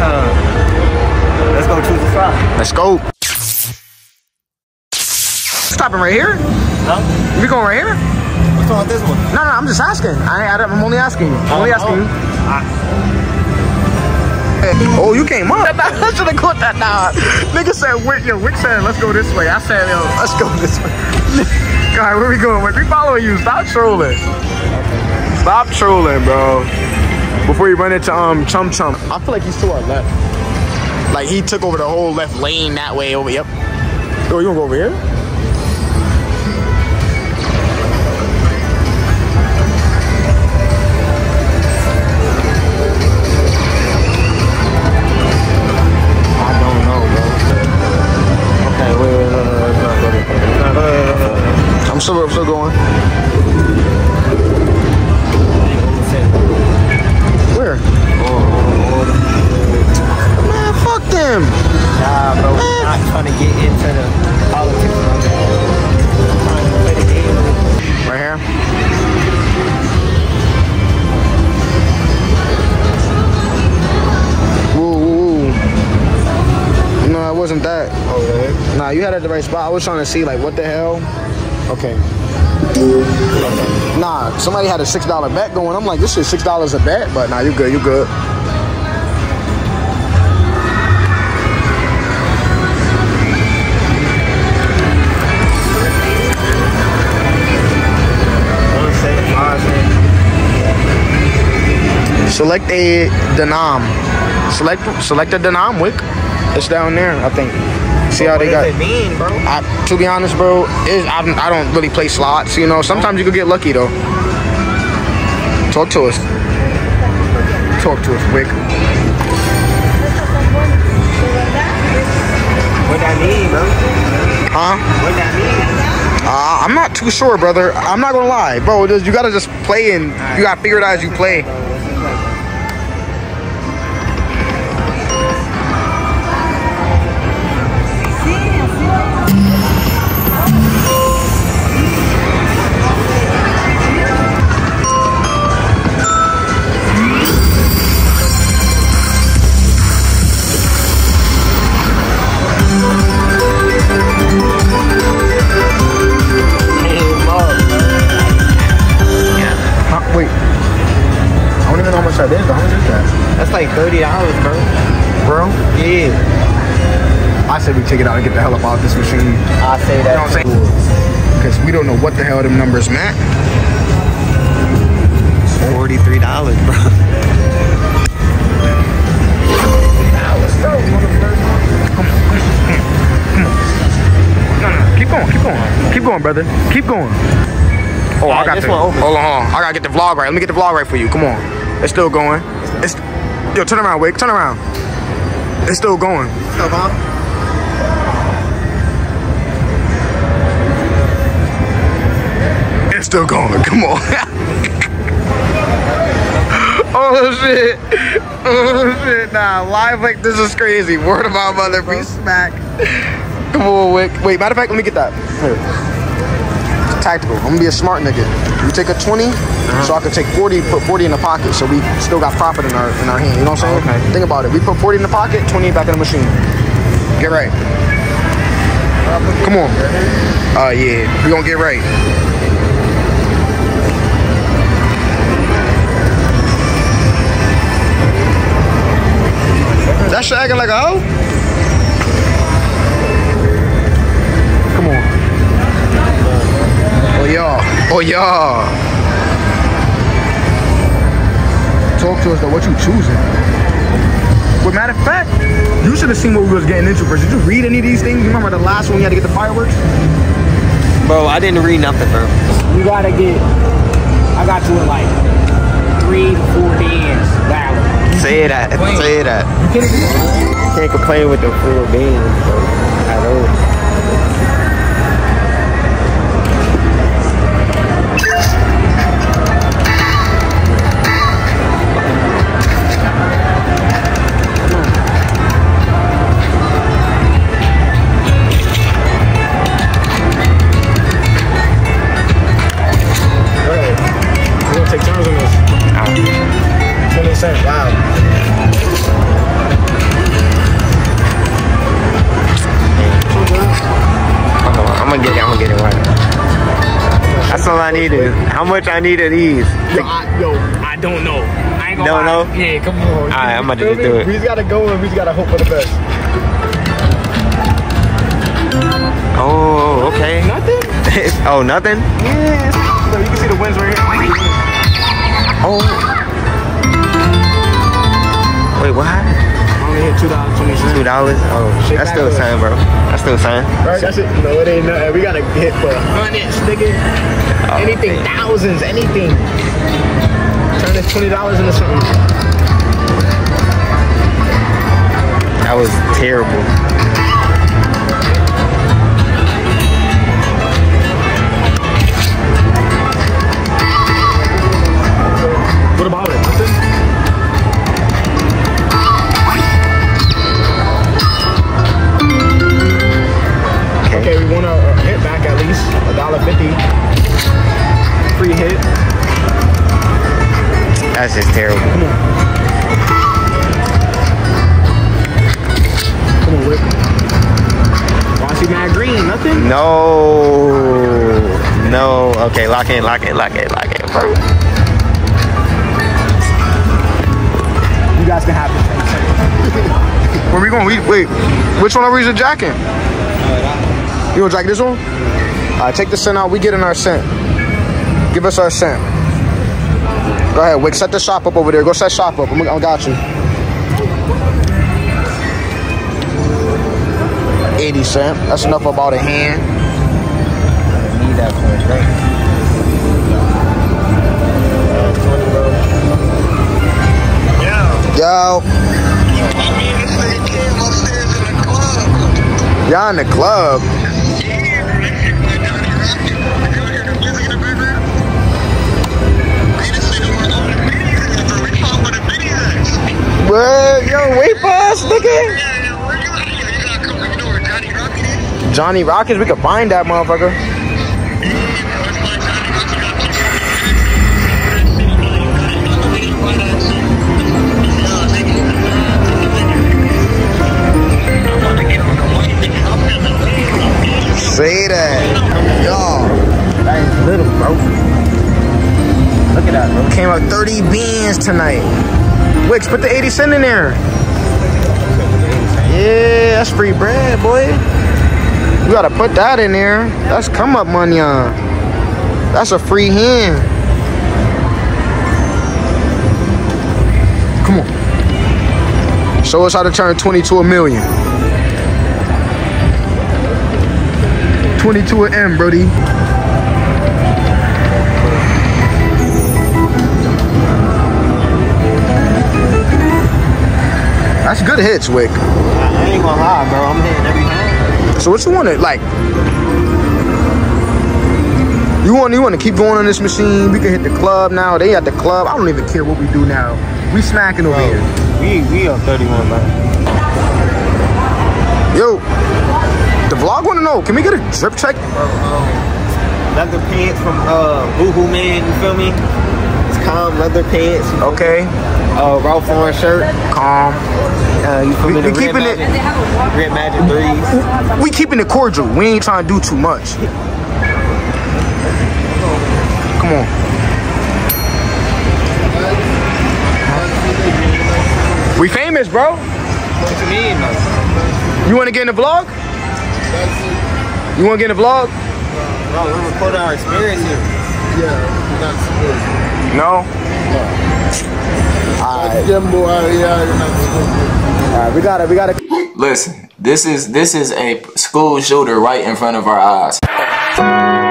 Let's go choose a spot. Let's go. Stopping right here? Huh? We going right here? What's wrong with this one? No, no, I'm just asking. I, I, I'm only asking. I'm only oh, asking you. Oh. oh, you came up. I should have caught that now. Nigga said, Wick, yo, Wick said, let's go this way. I said, yo, let's go this way. All right, where we going? Wick? We following you. Stop trolling. Stop trolling, bro before you run into um Chum Chum. I feel like he's to our left. Like he took over the whole left lane that way over. Yep. Oh, you gonna go over here? I'm still, I'm still going. Man, fuck them. Nah, bro, we're not trying to get into the politics of. We're trying to play the game. Right here. Woo, woo, woo. No, it wasn't that. Oh, okay. Nah, you had it at the right spot. I was trying to see, like, what the hell? Okay. Nah, somebody had a six dollar bet going. I'm like, this is six dollars a bet, but nah, you good, you good. Select a denom. Select select a denom wick. It's down there, I think. See how What they does got. it mean, bro? I, to be honest, bro, is I, don't- I don't really play slots. You know, sometimes you could get lucky though. Talk to us. Talk to us, Wick. What that mean, bro? Huh? What that mean? Uh, I'm not too sure, brother. I'm not gonna lie, bro. just- You gotta just play and you gotta figure it out as you play. Wait. I don't even know how much that is. How much is that, That's like thirty dollars, bro. bro? Yeah. I said we take it out and get the hell up out this machine. I say You that. know what I'm saying? Because we don't know what the hell them numbers meant. Forty-three dollars, bro. No, no, keep going, keep going, keep going, brother, keep going. Oh, I got this the. one open. Hold on, hold on. I gotta get the vlog right. Let me get the vlog right for you. Come on, it's still going. It's yo, turn around, Wick, turn around. It's still going. Still going? It's still going. Come on. oh shit. Oh shit. Nah, live like this is crazy. Word of my mother, be smack. Come on, Wick. Wait, matter of fact, let me get that. Here. Tactical. I'm gonna be a smart nigga. You take a 20, so I can take 40, put 40 in the pocket, so we still got profit in our in our hand. You know what I'm saying? Okay. Think about it. We put 40 in the pocket, 20 back in the machine. Get right. Come on. Uh yeah, we gonna get right. That shit acting like a hoe? Y'all. Oh y'all. Talk to us though, what you choosing? Well, matter of fact, you should have seen what we was getting into first. Did you read any of these things? You remember the last one you had to get the fireworks? Bro, I didn't read nothing, bro. You gotta get. I got you in like three to four bands valid. Say that. Say that. Can't complain with the four bands, bro. At all. Needed? How much I needed these? Yo, I, yo, I don't know. I ain't gonna Don't lie. know? Yeah, come on. Alright, I'm about to just do it. We just gotta go and we just gotta hope for the best. Oh, okay. Nothing? oh, nothing? Yeah. No, you can see the winds right here. Oh. Wait, what happened? I only hit two dollars twenty Two cents. dollars? Oh, Shake that's still the same, bro. That's still the same. Right, that's it. No, it ain't nothing. We gotta hit for hundreds, nigga. Oh, anything, thousands, anything. Turn this twenty dollars into something. That was terrible. That's just terrible. Come on, Wick. Why see mad green? Nothing. No. No. Okay, lock in, lock in, lock in, lock in, bro. You guys can have it. Where we going? We, wait, which one are we jacking? You gonna jack this one? All right, take the cent out. We get in our cent. Give us our cent. Go ahead, Wick. Set the shop up over there. Go set shop up. I'm- I got you. 80 cent. That's enough about a hand. Need that for a drink. Yo, I y'all in the club. Yeah, the white nigga. I'm in the league. Say that. Yo. That is little, bro. Look at that, bro. Came out 30 beans tonight. Wicks, put the 80 cent in there. Yeah, that's free bread, boy. You gotta put that in there. That's come up money on. That's a free hand. Come on. Show us how to turn 20 to a million. 20 to an M, Brody. That's good hits, Wick. I ain't gonna lie, bro. I'm hitting every. So what you want to like? You want you want to keep going on this machine? We can hit the club now. They at the club. I don't even care what we do now. We smacking over here. We we on 31, man. Yo, the vlog want to know. Can we get a drip check? Leather pants from uh Boohoo Man, you feel me? It's calm leather pants. Okay, Uh Ralph Lauren shirt. calm. Uh you We- me? we keeping Red it- Magic, Red Magic threes. We keeping it cordial. We ain't trying to do too much. Come on. We famous, bro. What you mean. You want to get in the vlog? You want to get in the vlog? Bro, we're recording our experience here. No. Alright. Alright, we gotta, we gotta. Listen, this is this is a school shooter right in front of our eyes.